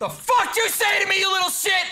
The fuck you say to me, you little shit?